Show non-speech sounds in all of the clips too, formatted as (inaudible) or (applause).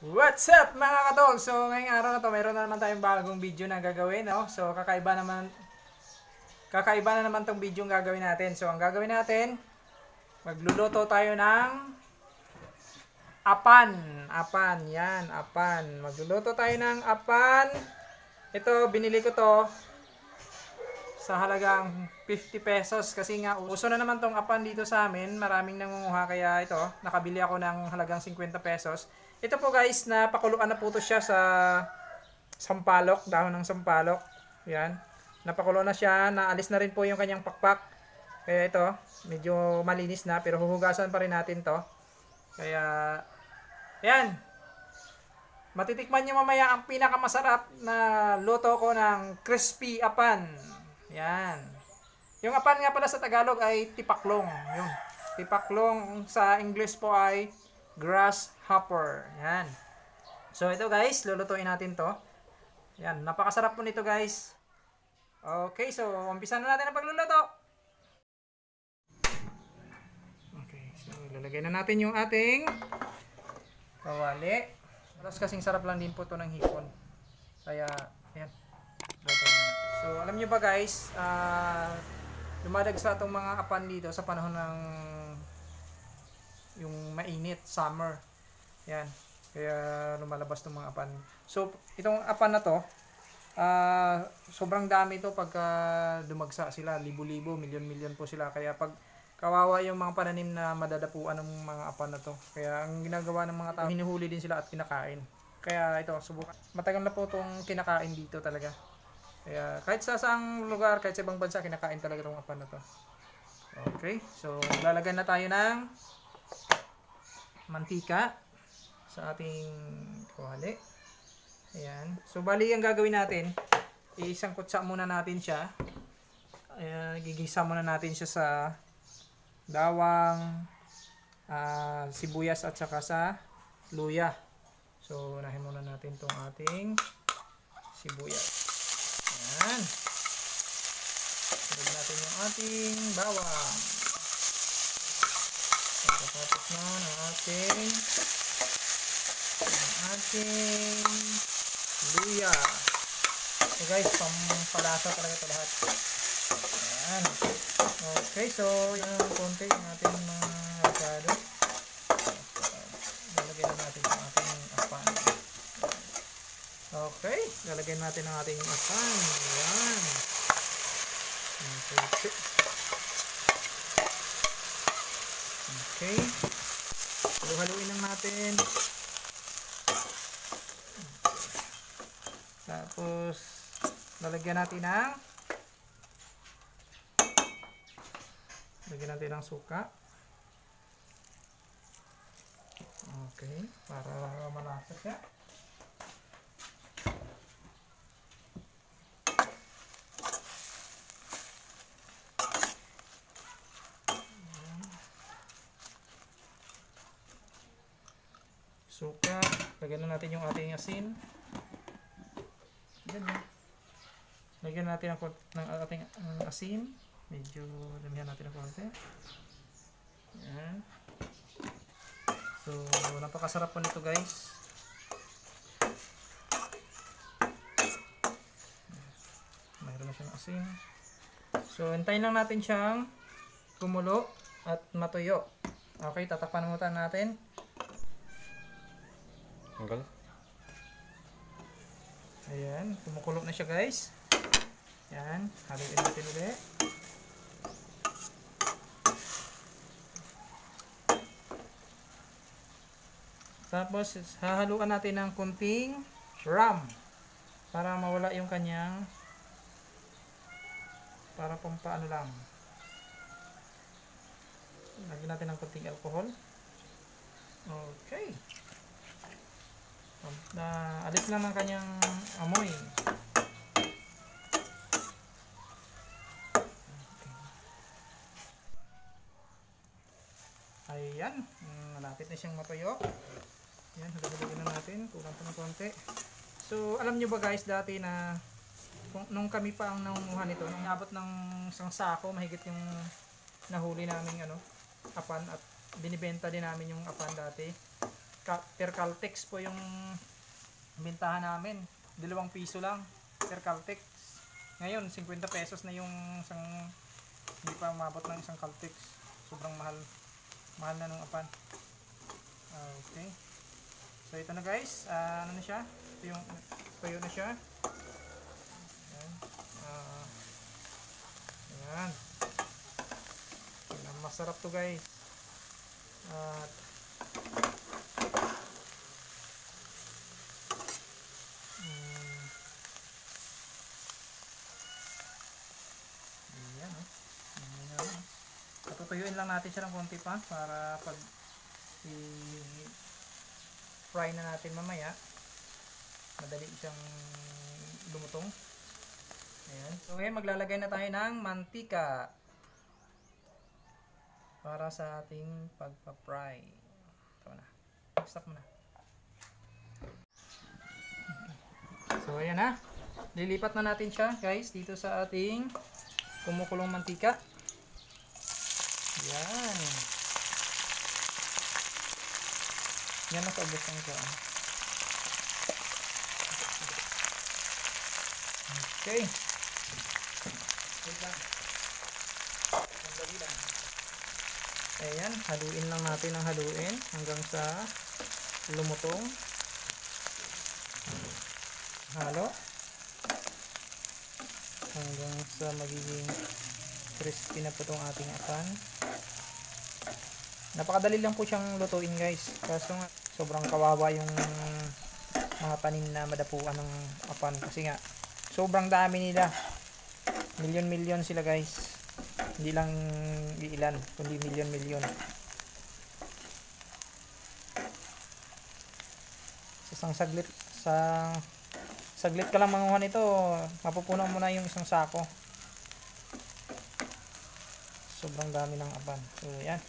What's up mga katol? So ngayong araw na to, mayroon na naman tayong bagong video na gagawin. No? So kakaiba naman, kakaiba na naman tong video yung gagawin natin. So ang gagawin natin, magluluto tayo ng apan. Apan, yan, apan. Magluluto tayo ng apan. Ito, binili ko to sa halagang 50 pesos kasi nga uso na naman tong apan dito sa amin maraming nangunguha kaya ito nakabili ako ng halagang 50 pesos ito po guys napakuluan na po to siya sa sampalok dahon ng sampalok yan napakulo na siya naalis na rin po yung kanyang pakpak kaya ito medyo malinis na pero huhugasan pa rin natin to kaya yan Matitikman nyo mamaya ang pinakamasarap na luto ko ng crispy apan. Yan. Yung apan nga pala sa Tagalog ay tipaklong. Yung tipaklong sa English po ay grasshopper. Yan. So ito guys, lulutuin natin to. Yan, napakasarap po nito guys. Okay, so umpisa na natin ang pagluluto. Okay, so ilalagay na natin yung ating kawali. Tapos kasing sarap lang din po to ng hipon. Kaya, ayan. So, alam nyo ba guys, ah lumadag sa itong mga apan dito sa panahon ng yung mainit, summer. Yan. Kaya lumalabas itong mga apan. So, itong apan na to, ah sobrang dami ito pagka dumagsa sila. Libo-libo, milyon-milyon po sila. Kaya pag kawawa yung mga pananim na madadapuan ng mga apan na to. Kaya ang ginagawa ng mga tao, hinuhuli din sila at kinakain. Kaya ito, subukan. Matagal na po itong kinakain dito talaga. Kaya kahit sa saang lugar, kahit sa ibang bansa, kinakain talaga itong apan na to. Okay, so lalagyan na tayo ng mantika sa ating kuhali. Ayan. So bali ang gagawin natin, isang kutsa muna natin siya. Ayan, gigisa muna natin siya sa dawang, ah, sibuyas at saka sa luya. So unahin muna natin tong ating sibuyas. Ayan. Lagyan natin yung ating bawang. Pagkatapos na ng ating ating luya. So guys, pampalasa talaga ito lahat. Ayan. Okay, so yung konti yung ating mga avocado. Lalagyan na natin yung ating apan. Okay, lalagyan natin ang ating apan. Ayan. Okay. Okay. Halu-haluin lang natin. Tapos, lalagyan natin ng lagyan natin ng suka. Okay, para malasa siya. suka. Lagyan na natin yung ating asin. Yun. Lagyan natin ng, kon- ng ating ang asin. Medyo damihan natin ng konti. Yan. So, napakasarap po nito guys. Mayroon na siyang asin. So, hintayin lang natin siyang kumulo at matuyo. Okay, tatakpan muna natin. Tanggal. Ayan, kumukulo na siya guys. Ayan, haluin natin ulit. Tapos, hahaluan natin ng kunting ram para mawala yung kanyang para pampaano lang. Lagyan natin ng kunting alcohol. Okay. Na alis lang ng kanyang amoy. Ayan, malapit na siyang matuyo. Ayan, halagyan na natin, kulang pa ng konti. So, alam nyo ba guys, dati na kung, nung kami pa ang nangunguha nito, nung abot ng isang sako, mahigit yung nahuli namin ano, apan at binibenta din namin yung apan dati. Ka- per Caltex po yung bintahan namin. Dalawang piso lang per Caltex. Ngayon, 50 pesos na yung isang hindi pa umabot ng isang Caltex. Sobrang mahal. Mahal na nung apan. Okay. So ito na guys, Ah, ano na siya? Ito yung tuyo na siya. Ayan. Ah, ayan. Masarap to guys. At ayan oh. Patutuyuin lang natin siya ng konti pa para pag i- fry na natin mamaya madali siyang lumutong. Ayan. So ngayon maglalagay na tayo ng mantika para sa ating pagpa-fry. Ito na. Stop mo na so ayan na lilipat na natin siya guys dito sa ating kumukulong mantika yan yan ang kaubos ng ito. ah. Okay. Ayan, haluin lang natin ang haluin hanggang sa lumutong. Halo. Hanggang sa magiging crispy na po itong ating apan. Napakadali lang po siyang lutuin guys. Kaso nga, sobrang kawawa yung mga tanim na madapuan ng apan. Kasi nga, sobrang dami nila. Milyon-milyon sila guys. Hindi lang ilan, kundi milyon-milyon. Sa isang saglit, sa saglit ka lang manguha nito, mapupunan mo na yung isang sako. Sobrang dami ng apan. So, yan.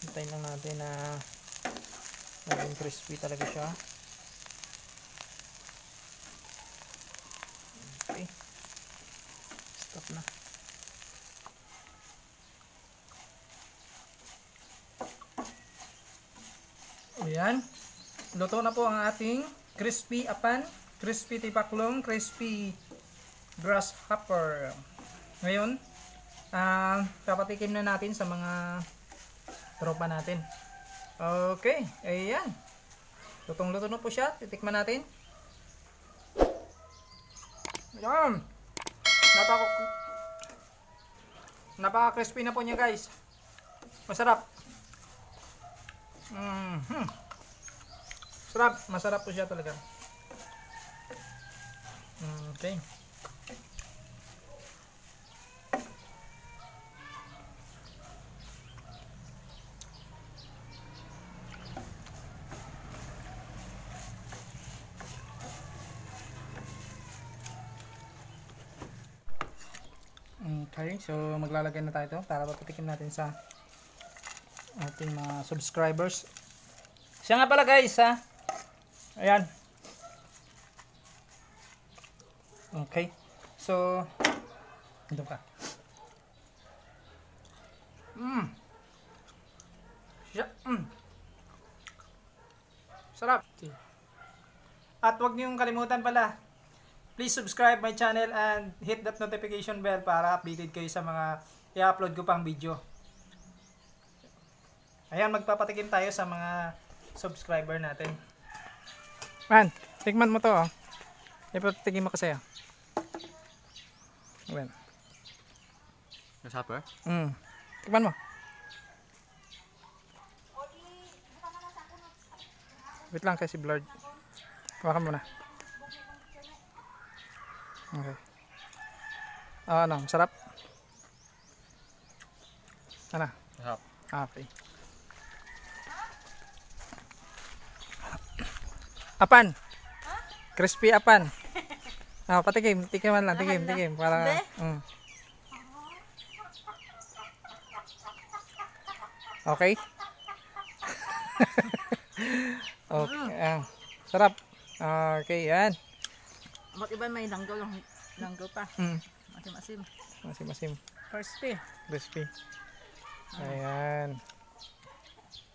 Hintayin lang natin na maging crispy talaga siya. Okay. Stop na. Ayan. Luto na po ang ating crispy apan, crispy tipaklong, crispy grasshopper. Ngayon, ah papatikim na natin sa mga tropa natin. Okay, ayan. Lutong-luto na po siya. Titikman natin. Ayan. Napaka Napaka-crispy na po niya, guys. Masarap. Mhm. Sarap, masarap po siya talaga. Okay. Okay, so maglalagay na tayo ito para papatikim natin sa ating mga subscribers. Siya nga pala guys ha. Ayan. Okay. So, ito ka. Mmm. Siya, mm. Sarap. At huwag niyong kalimutan pala, please subscribe my channel and hit that notification bell para updated kayo sa mga i-upload ko pang video. Ayan, magpapatikim tayo sa mga subscriber natin. Man, tikman mo to oh. Ipapatikim mo kasi ah. Ayan. Grasshopper? Mm. Tikman mo. Wait lang kasi blurred. Hawakan mo na. Okay. Ah, ano, masarap? Ano? Masarap. Ah, Okay. Apan. Crispy apan. (laughs) Ah, patikim, tikiman lang, tikim, tikim para mm. Okay? (laughs) okay. ah. sarap. Okay, yan. Ba't iba may langgaw lang langgaw pa? Mm. Masim-asim. Masim-masim. Crispy. Crispy. Ayan.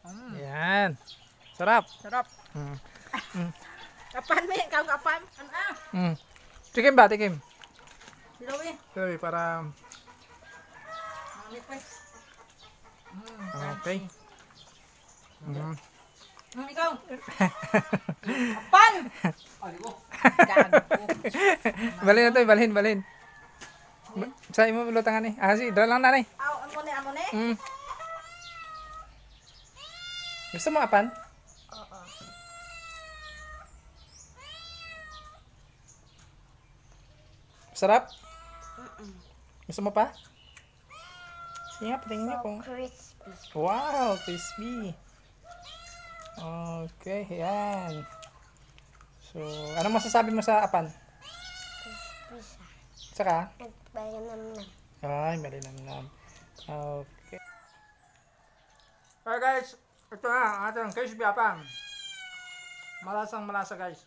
Mm. Ayan. Sarap. Sarap. Mm. Kapan may, kau kapan. Ano ah? Mm. Tikim ba? Tikim. Silawi. Sorry, para... Mamit pa. Okay. Mm. Hmm, ikaw. Gago. balhin na to, balhin, balhin. Ba- Sa imo lutangan ni. Ah, si, dala lang nanay. Aw, amo ni, amo ni. Mm. Gusto mo apan? Oo. Sarap? Gusto mo pa? Sige nga, patingin niyo kung... Crispy. Wow, crispy. Okay, yan. So, ano masasabi mo sa apan? Saka? Nagbayanam na. Ay, malinamnam. Okay. Alright guys, ito na ang ating crispy apam. Malasang malasa guys.